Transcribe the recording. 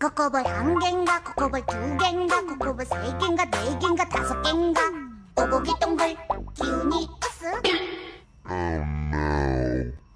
코코볼 한 갠가 코코볼 두 갠가 코코볼 세 갠가 네 갠가 다섯 갠가? 오고기 동글